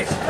Nice.